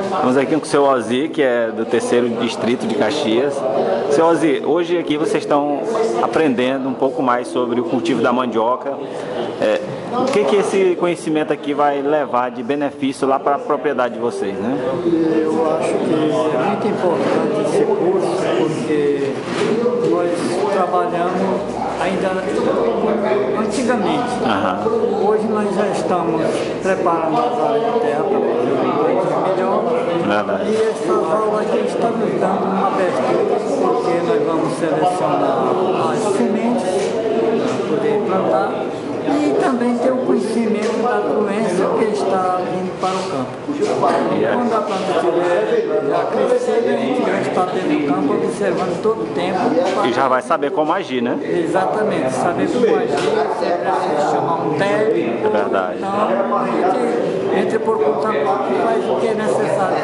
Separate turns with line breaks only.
Estamos aqui com o seu Ozi, que é do terceiro distrito de Caxias. Seu Ozi, hoje aqui vocês estão aprendendo um pouco mais sobre o cultivo da mandioca. É, o que, que esse conhecimento aqui vai levar de benefício lá para a propriedade de vocês, né?
Eu acho que é muito importante esse curso porque nós trabalhamos ainda antigamente.
Aham.
Hoje nós já estamos preparando de terra para E essas aulas aqui estão nos dando uma abertura porque nós vamos selecionar as sementes para poder plantar e também ter o conhecimento da doença que está vindo para o campo. Quando a planta estiver já crescida, a gente já está dentro do campo observando todo o tempo.
E já vai saber como agir, né?
Exatamente, saber como agir, se é chamar um técnico.
É verdade.
Então, a gente entra por conta própria e faz o que é necessário.